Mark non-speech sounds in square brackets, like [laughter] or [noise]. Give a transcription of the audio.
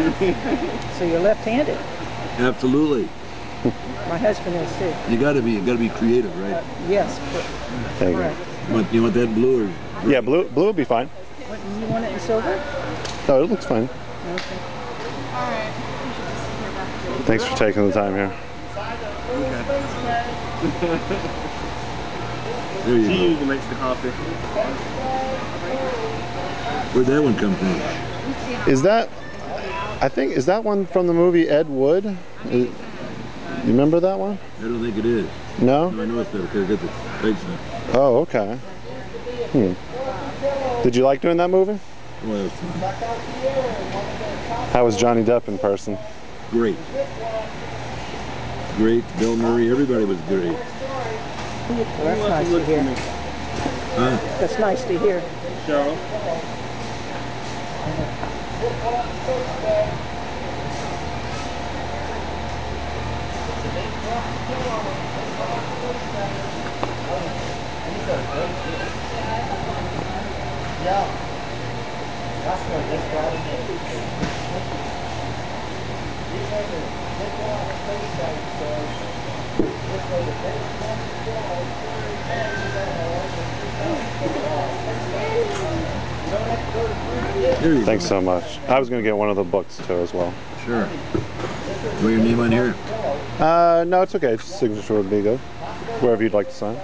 [laughs] So you're left-handed. Absolutely. My husband is too. You gotta be, you gotta be creative, Uh, right? yes, but, There you correct. You want, you want that blue or? go. Yeah, blue blue would be fine. What, you want it in silver? No, it looks fine. Okay. All right. Thanks for taking the time here. [laughs] There you She go. usually makes the coffee. Where'd that one come from? Is that? I think is that one from the movie Ed Wood? Is- you remember that one? I don't think it is. No. No, I know it's not because I got the right stuff. Oh, okay. Hmm. Did you like doing that movie? Well, it was fun. How was Johnny Depp in person? great. Great. Bill Murray, everybody was great. Well, that's nice to hear. Huh? That's nice to hear. Cheryl. There you Thanks so much. I was going to get one of the books too as well. Sure. Put your name on here. Uh, no, it's okay. It's signature Rodrigo. Wherever you'd like to sign.